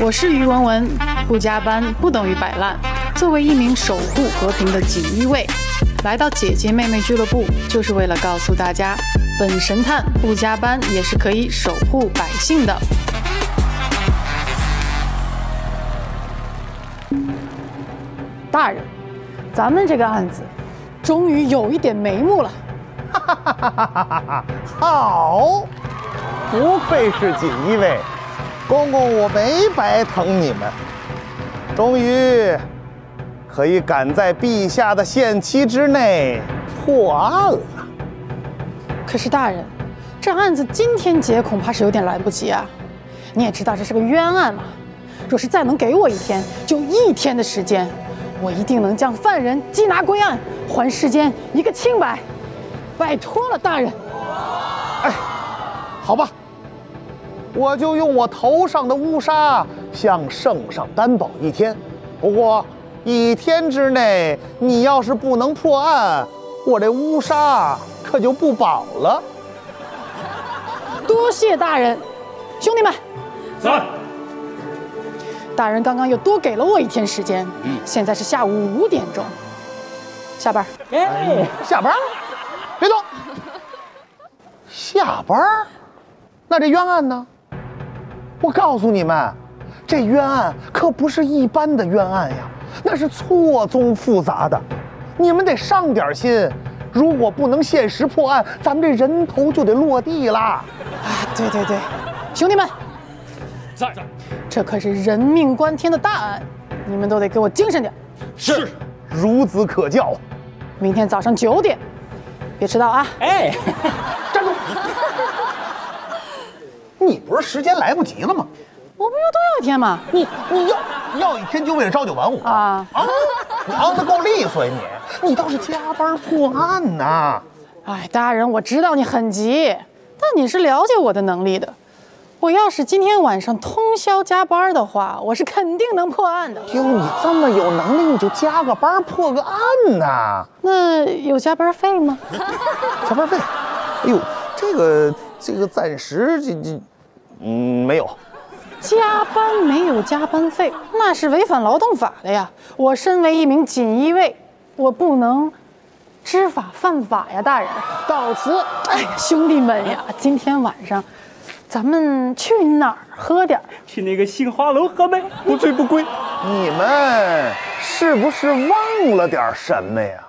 我是于文文，不加班不等于摆烂。作为一名守护和平的锦衣卫，来到姐姐妹妹俱乐部，就是为了告诉大家，本神探不加班也是可以守护百姓的。大人，咱们这个案子终于有一点眉目了。哈哈哈哈哈哈哈！好，不愧是锦衣卫，公公我没白疼你们，终于可以赶在陛下的限期之内破案了。可是大人，这案子今天结恐怕是有点来不及啊。你也知道这是个冤案嘛，若是再能给我一天，就一天的时间，我一定能将犯人缉拿归案，还世间一个清白。拜托了，大人。哎，好吧，我就用我头上的乌纱向圣上担保一天。不过一天之内，你要是不能破案，我这乌纱可就不保了。多谢大人，兄弟们，走。大人刚刚又多给了我一天时间。嗯，现在是下午五点钟，下班。哎，下班。别动！下班那这冤案呢？我告诉你们，这冤案可不是一般的冤案呀，那是错综复杂的，你们得上点心。如果不能限时破案，咱们这人头就得落地啦。啊，对对对，兄弟们，在，这可是人命关天的大案，你们都得给我精神点。是，孺子可教。明天早上九点。别迟到啊！哎，站住！你不是时间来不及了吗？我不又多要一天吗？你你要要一天就为了朝九晚五啊？啊！你昂得够利索呀你！你倒是加班破案呐！哎，大人，我知道你很急，但你是了解我的能力的。我要是今天晚上通宵加班的话，我是肯定能破案的。就你这么有能力，你就加个班破个案呐？那有加班费吗？加班费？哎呦，这个这个暂时这这，嗯，没有。加班没有加班费，那是违反劳动法的呀。我身为一名锦衣卫，我不能知法犯法呀，大人。告辞。哎呀，兄弟们呀，今天晚上。咱们去哪儿喝点儿？去那个杏花楼喝呗，不醉不归。你们是不是忘了点什么呀？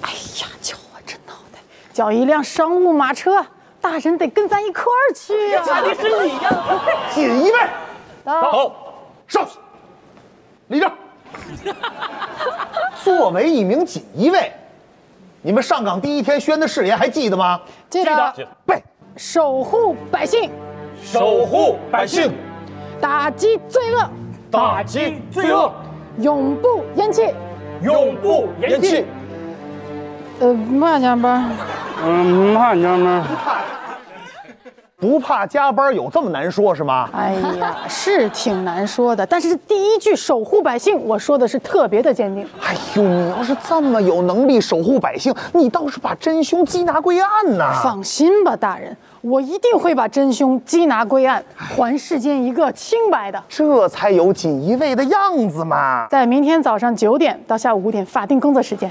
哎呀，瞧我这脑袋，叫一辆商务马车，大人得跟咱一块儿去呀。差的是你呀！锦衣卫，到，上去，立正。作为一名锦衣卫，你们上岗第一天宣的誓言还记得吗？记得。背，守护百姓。守护百姓，打击罪恶，打击罪恶，永不言弃，永不言弃。呃，不怕加班，嗯，不怕加班。不怕加班有这么难说，是吗？哎呀，是挺难说的。但是第一句守护百姓，我说的是特别的坚定。哎呦，你要是这么有能力守护百姓，你倒是把真凶缉拿归案呐！放心吧，大人，我一定会把真凶缉拿归案，还世间一个清白的。这才有锦衣卫的样子嘛！在明天早上九点到下午五点法定工作时间。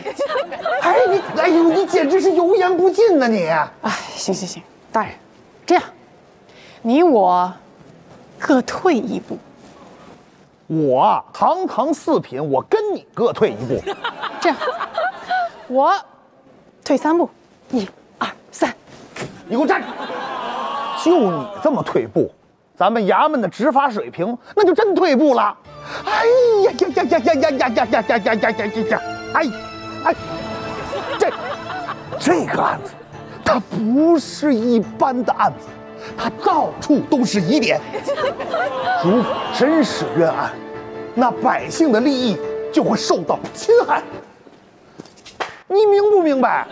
哎，你，哎呦，你简直是油盐不进呐你！哎，行行行，大人，这样。你我各退一步，我堂堂四品，我跟你各退一步。这样，我退三步，一、二、三，你给我站住！就你这么退步，咱们衙门的执法水平那就真退步了。哎呀呀呀呀呀呀呀呀呀呀呀呀呀呀！哎哎，这这个案子，它不是一般的案子。它到处都是疑点，如果真是冤案，那百姓的利益就会受到侵害。你明不明白？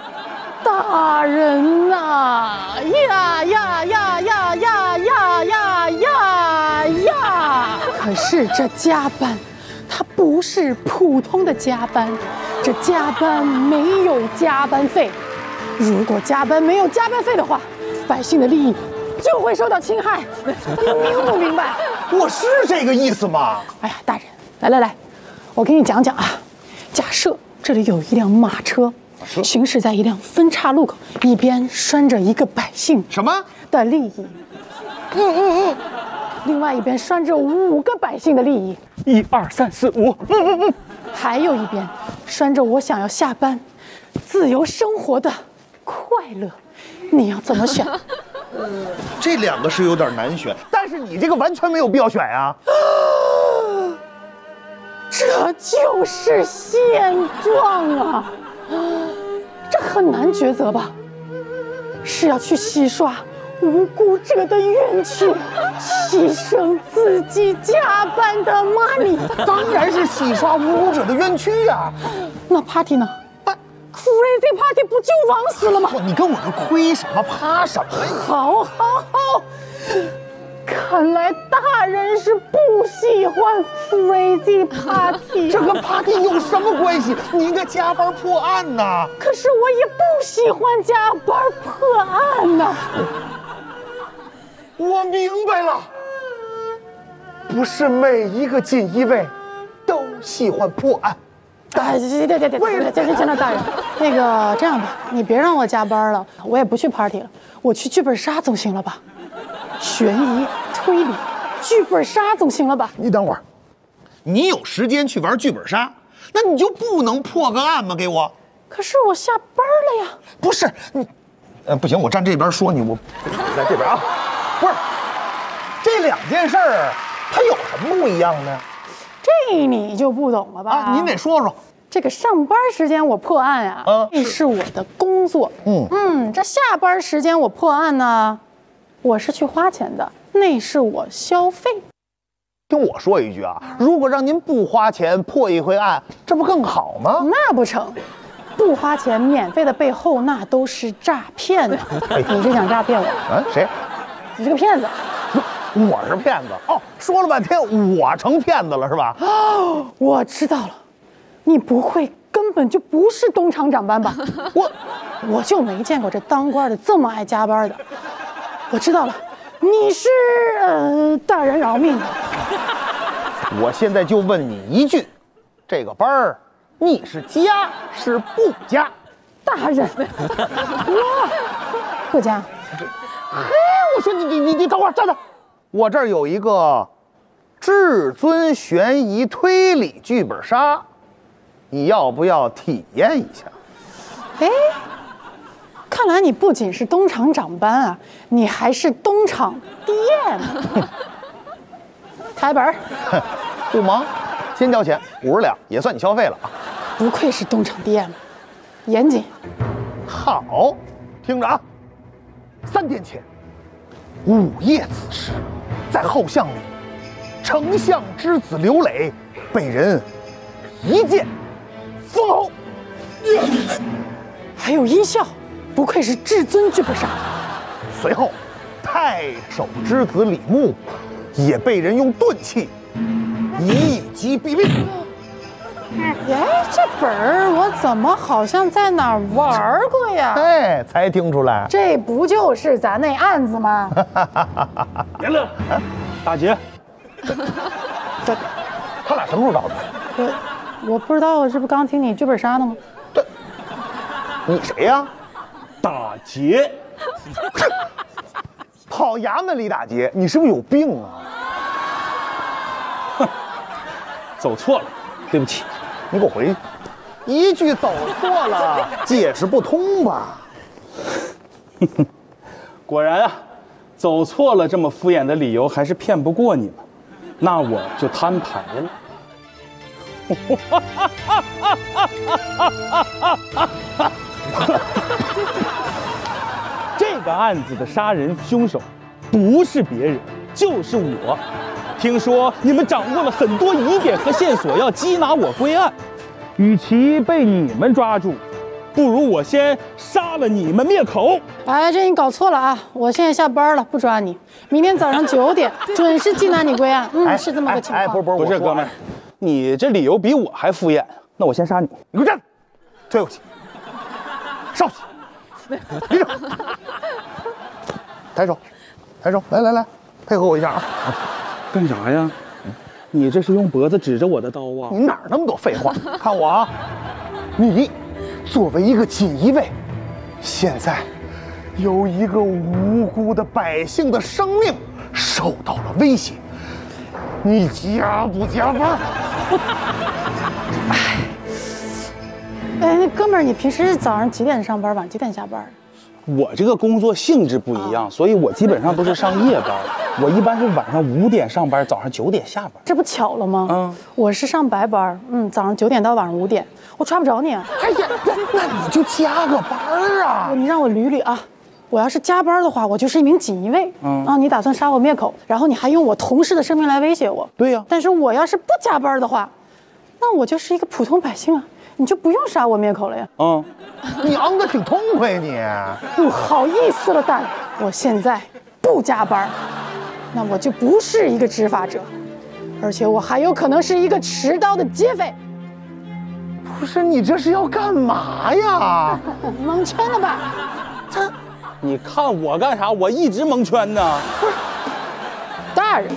大人呐，呀呀呀呀呀呀呀呀呀！可是这加班，它不是普通的加班，这加班没有加班费。如果加班没有加班费的话，百姓的利益。就会受到侵害，你明不明白？我是这个意思吗？哎呀，大人，来来来，我给你讲讲啊。假设这里有一辆马车，行驶在一辆分岔路口，一边拴着一个百姓什么？的利益，嗯嗯嗯，另外一边拴着五个百姓的利益，一二三四五，嗯嗯嗯还有一边拴着我想要下班、自由生活的快乐。你要怎么选？这两个是有点难选，但是你这个完全没有必要选呀、这就是现状啊！这很难抉择吧？是要去洗刷无辜者的冤屈，牺牲自己加班的 money。当然是洗刷无辜者的冤屈呀、那 party 呢？Crazy party 不就枉死了吗？你跟我这亏什么怕什么呀？好，好，好！看来大人是不喜欢 crazy party，这跟 party 有什么关系？你应该加班破案呐、可是我也不喜欢加班破案呐、我明白了，不是每一个锦衣卫都喜欢破案。哎，对对对对对，行行行了，大人，那个这样吧，你别让我加班了，我也不去 party 了，我去剧本杀总行了吧？悬疑推理，剧本杀总行了吧？你等会儿，你有时间去玩剧本杀，那你就不能破个案吗？给我，可是我下班了呀。不是你，呃，不行，我站这边说你，我 来这边啊，不是，这两件事儿它有什么不一样呢？这你就不懂了吧？啊，您得说说。这个上班时间我破案呀、啊那是我的工作。嗯嗯，这下班时间我破案呢，我是去花钱的，那是我消费。听我说一句啊，如果让您不花钱破一回案，这不更好吗？那不成，不花钱免费的背后那都是诈骗呢。你是想诈骗我？啊，谁？你是个骗子。我是骗子哦！说了半天，我成骗子了是吧？哦我知道了，你不会根本就不是东厂长班吧？我我就没见过这当官的这么爱加班的。我知道了，你是呃大人饶命。我现在就问你一句，这个班儿你是加是不加？大人，我，不加，嘿，我说你你你你等会儿站着，我这儿有一个至尊悬疑推理剧本杀，你要不要体验一下？哎，看来你不仅是东厂长班啊，你还是东厂店。开本儿，不忙，先交钱五十两，也算你消费了啊。不愧是东厂店，严谨。好，听着啊，三天前，午夜子时，在后巷里，丞相之子刘磊被人一剑封喉。还有音效，不愧是至尊剧本杀。随后，太守之子李牧也被人用钝器一击毙命。哎，这本儿我怎么好像在哪儿玩儿过呀？哎，才听出来，这不就是咱那案子吗？别乐，大姐，这他俩什么时候找的？我不知道，这不刚听你剧本杀的吗？对你谁呀、打劫，跑衙门里打劫，你是不是有病啊？走错了，对不起。你给我回去！一句走错了，解释不通吧？果然啊，走错了这么敷衍的理由还是骗不过你们，那我就摊牌了。这个案子的杀人凶手不是别人，就是我。听说你们掌握了很多疑点和线索，要缉拿我归案。与其被你们抓住，不如我先杀了你们灭口。哎，这你搞错了啊！我现在下班了，不抓你。明天早上九点准时缉拿你归案。嗯，是这么个情况。哎，哎不是不是，不是哥们儿，你这理由比我还敷衍。那我先杀你。你给我站，退回去，上去，立正，抬手，抬手，来来来，配合我一下啊！干啥呀？你这是用脖子指着我的刀啊？你哪那么多废话？看我啊，你作为一个锦衣卫，现在有一个无辜的百姓的生命受到了威胁，你加不加班？哎，那哥们儿，你平时早上几点上班，晚几点下班？我这个工作性质不一样，所以我基本上都是上夜班。我一般是晚上五点上班，早上九点下班。这不巧了吗？嗯，我是上白班，嗯，早上九点到晚上五点，我抓不着你啊。哎呀，那你就加个班啊！你让我捋捋啊，我要是加班的话，我就是一名锦衣卫。嗯啊，你打算杀我灭口，然后你还用我同事的生命来威胁我。对呀但是我要是不加班的话，那我就是一个普通百姓啊，你就不用杀我灭口了呀。嗯，你昂的挺痛快你。不好意思了，大人，我现在不加班，那我就不是一个执法者，而且我还有可能是一个持刀的劫匪。不是你这是要干嘛呀？蒙圈了吧？你看我干啥？我一直蒙圈呢。不是大人，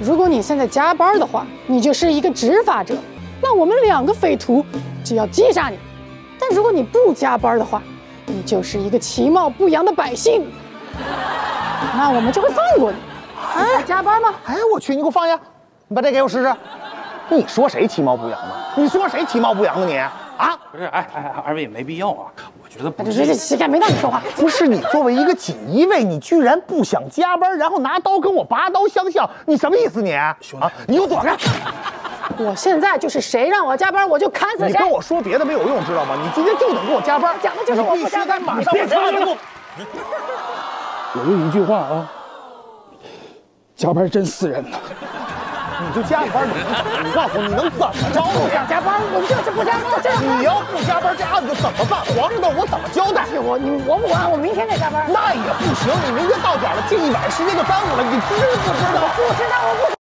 如果你现在加班的话，你就是一个执法者，那我们两个匪徒就要击杀你；但如果你不加班的话，你就是一个其貌不扬的百姓，那我们就会放过你。哎，加班吗？哎，我去，你给我放下，你把这给我试试。你说谁其貌不扬呢？你说谁其貌不扬呢你？啊？不是，哎哎哎，二位也没必要啊。我觉得不这这这膝盖没让你说话。不是你作为一个锦衣卫，你居然不想加班，然后拿刀跟我拔刀相向，你什么意思你？兄弟啊，你给我躲开！我现在就是谁让我加班，我就砍死谁。你跟我说别的没有用，知道吗？你今天就等给我加班，讲的就是我不加班得马上别插我我我就一句话啊，加班真死人呐。你就加个班，你能怎么？你告诉我你能怎么着？你想加班，我就是不加班，这样。你要不加班，这案子怎么办？皇上的我怎么交代？我你我不管，我明天再加班。那也不行，你明天到点了，这一晚上时间就耽误了，你知不知道？不知道我不。